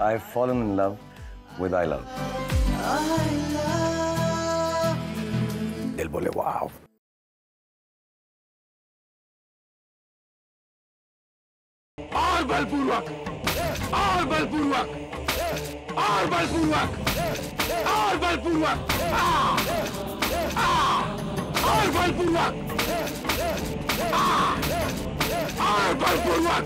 I've fallen in love with I love. दिल बोले वाह और बलपूर्वक और बलपूर्वक और बलपूर्वक और बलपूर्वक आ, आ, और बलपूर्वक आ, और बलपूर्वक आ, आ, और बलपूर्वक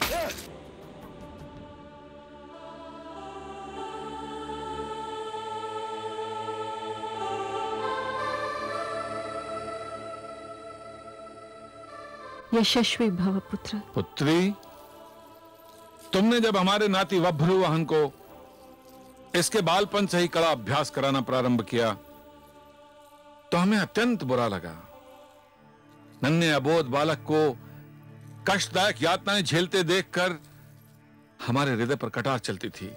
यशस्वी भव पुत्र। पुत्री, तुमने जब हमारे नाती वभ्रुवाहन को इसके बालपन से ही कड़ा अभ्यास कराना प्रारंभ किया तो हमें अत्यंत बुरा लगा। नन्हे अबोध बालक को कष्टदायक यातनाएँ झेलते देखकर हमारे हृदय पर कटार चलती थी।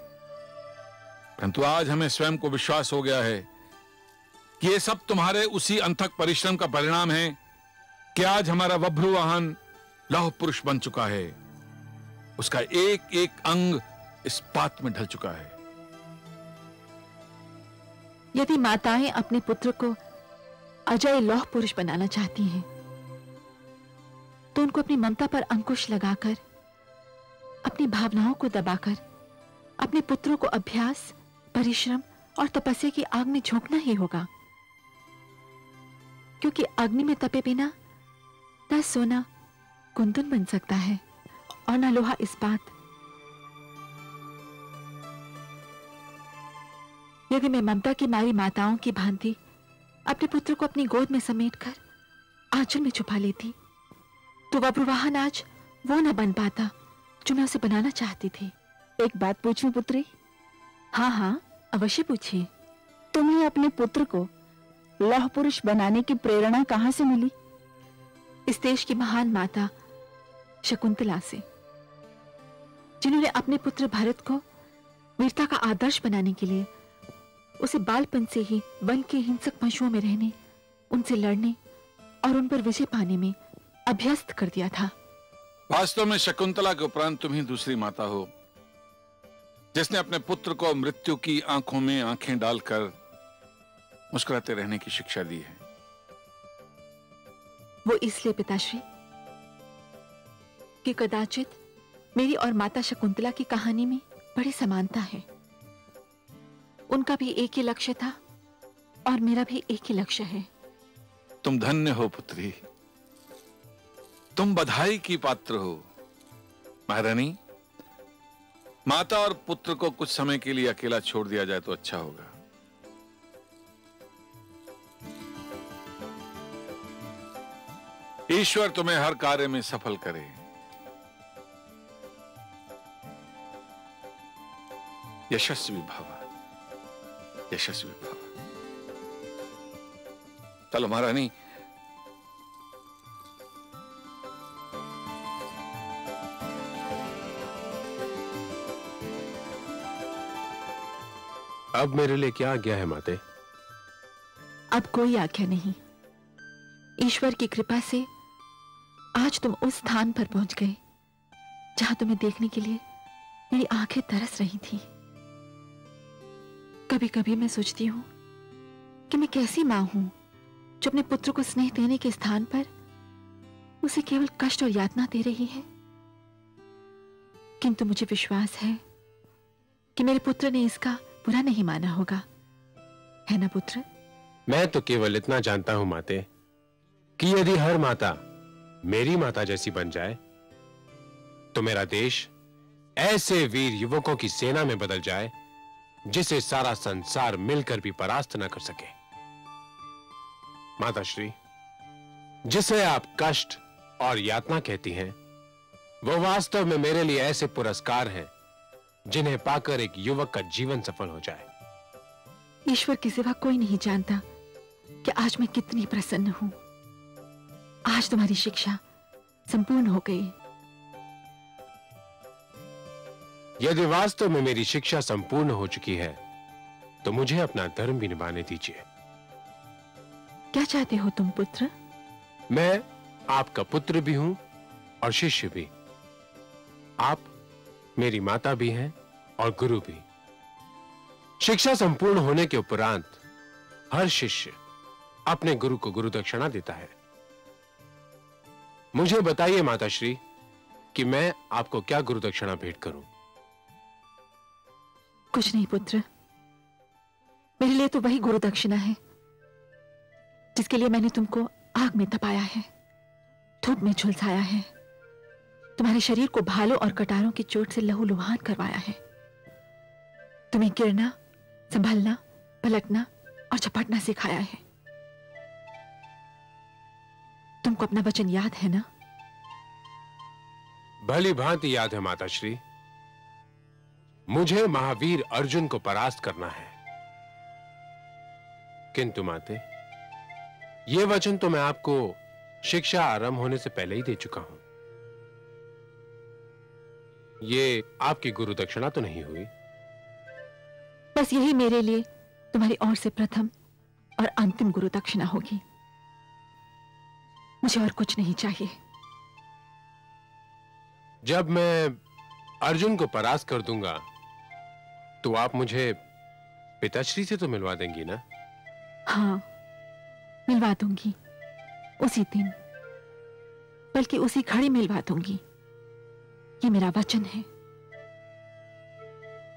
परंतु आज हमें स्वयं को विश्वास हो गया है कि ये सब तुम्हारे उसी अंथक परिश्रम का परिणाम है कि आज हमारा वभ्रुवाहन लौह पुरुष बन चुका है। उसका एक एक अंग इस पात में ढल चुका है। यदि माताएँ अपने पुत्र को अजय लौह पुरुष बनाना चाहती हैं तो उनको अपनी ममता पर अंकुश लगाकर, अपनी भावनाओं को दबाकर, अपने पुत्रों को अभ्यास, परिश्रम और तपस्या की आग में झोंकना ही होगा। क्योंकि अग्नि में तपे बिना न सोना कुंदन बन सकता है और न लोहा इस्पात यदि मैं ममता की मारी माताओं की भांति अपने पुत्र को अपनी गोद में समेटकर आंचल में छुपा लेती तो वब्रुवाहन आज वो ना बन पाता जो मैं उसे बनाना चाहती थी। एक बात पूछूँ पुत्री? हाँ हाँ अवश्य पूछिए। तुम्हें अपने पुत्र को लौह पुरुष बनाने की प्रेरणा कहाँ से मिली? इस देश की महान माता, शकुंतला से, जिन्होंने अपने पुत्र भरत को वीरता का आदर्श बनाने के लिए उसे बालपन से ही वन के हिंसक पशुओं में रहने, उनसे लड़ने और उन पर विजय पाने में अभ्यस्त कर दिया था। वास्तव में शकुंतला के उपरांत तुम ही दूसरी माता हो, जिसने अपने पुत्र को मृत्यु की आँखों में आँखें डालकर मुस्कुराते रहने की शिक्षा दी है। वो इसलिए पिताश्री कि कदाचित मेरी और माता शकुंतला की कहानी में बड़ी समानता है। उनका भी एक ही लक्ष्य था और मेरा भी एक ही लक्ष्य है। तुम धन्य हो पुत्री। तुम बधाई की पात्र हो। महारानी, माता और पुत्र को कुछ समय के लिए अकेला छोड़ दिया जाए तो अच्छा होगा। ईश्वर तुम्हें हर कार्य में सफल करे। यशस्वी भव। यशस्वी भव। चलो महारानी। अब मेरे लिए क्या आज्ञा है माते? अब कोई आज्ञा नहीं। ईश्वर की कृपा से आज तुम उस स्थान पर पहुँच गए, जहाँ तुम्हें देखने के लिए मेरी आँखें तरस रही थी। कभी कभी मैं सोचती हूँ कि मैं कैसी माँ हूँ, जो अपने पुत्र को स्नेह देने के स्थान पर उसे केवल कष्ट और यातना दे रही है। किंतु मुझे विश्वास है कि मेरे पुत्र ने इसका बुरा नहीं माना होगा। है ना पुत्र? मैं तो केवल इतना जानता हूँ, माते, कि यदि हर माता मेरी माता जैसी बन जाए तो मेरा देश ऐसे वीर युवकों की सेना में बदल जाए, जिसे सारा संसार मिलकर भी परास्त न कर सके। माता श्री, जिसे आप कष्ट और यातना कहती हैं, वो वास्तव में मेरे लिए ऐसे पुरस्कार हैं, जिन्हें पाकर एक युवक का जीवन सफल हो जाए। ईश्वर के सिवा कोई नहीं जानता कि आज मैं कितनी प्रसन्न हूँ। आज तुम्हारी शिक्षा संपूर्ण हो गई। यदि वास्तव में मेरी शिक्षा संपूर्ण हो चुकी है तो मुझे अपना धर्म भी निभाने दीजिए। क्या चाहते हो तुम पुत्र? मैं आपका पुत्र भी हूँ और शिष्य भी। आप मेरी माता भी हैं और गुरु भी। शिक्षा संपूर्ण होने के उपरांत हर शिष्य अपने गुरु को गुरु दक्षिणा देता है। मुझे बताइए माताश्री, कि मैं आपको क्या गुरु दक्षिणा भेंट करूँ? कुछ नहीं पुत्र। मेरे लिए तो वही गुरु दक्षिणा है, जिसके लिए मैंने तुमको आग में तपाया है, धूप में झुलसाया है। तुम्हारे शरीर को भालों और कटारों की चोट से लहू लुहान करवाया है। तुम्हें गिरना, संभलना, पलटना और झपटना सिखाया है। तुमको अपना वचन याद है ना? भली भांति याद है माताश्री। मुझे महावीर अर्जुन को परास्त करना है। किंतु माते ये वचन तो मैं आपको शिक्षा आरंभ होने से पहले ही दे चुका हूँ। ये आपकी गुरु दक्षिणा तो नहीं हुई? बस यही मेरे लिए तुम्हारी ओर से प्रथम और अंतिम गुरु दक्षिणा होगी। मुझे और कुछ नहीं चाहिए। जब मैं अर्जुन को परास्त कर दूँगा तो आप मुझे पिताश्री से तो मिलवा देंगी ना? हाँ मिलवा दूँगी। उसी दिन बल्कि उसी घड़ी मिलवा दूँगी। ये मेरा वचन है।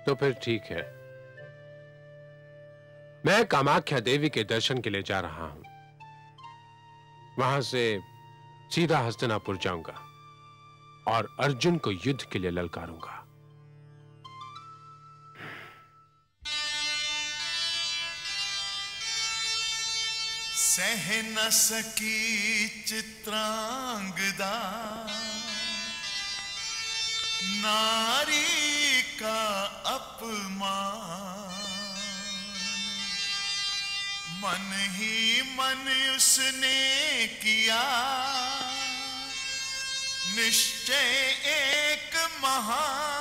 तो फिर ठीक है। मैं कामाख्या देवी के दर्शन के लिए जा रहा हूँ। वहाँ से सीधा हस्तिनापुर जाऊँगा और अर्जुन को युद्ध के लिए ललकारूँगा। सह न सकी चित्रांगदा। नारी का अपमान। मन ही मन उसने किया। निश्चय एक महान।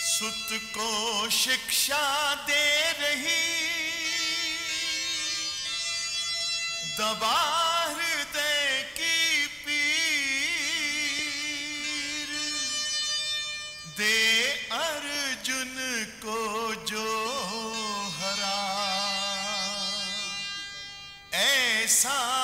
सुत को शिक्षा दे रही। दबा हृदय की पीर। दे हरा ऐसा हो